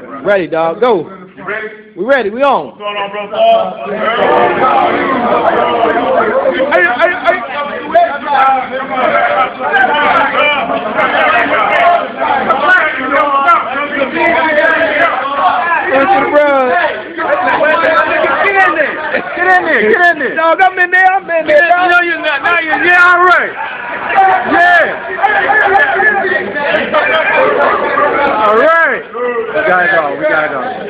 Ready, dog. Go. You ready? We ready. We on. What's going on, bro? Paul? Hey, hey, hey. Listen to the bro. Get in there. Get in there. Get in there. Dog, I'm in there. I'm in there. You know you're not. Now you're, yeah, all gotta go. We gotta go.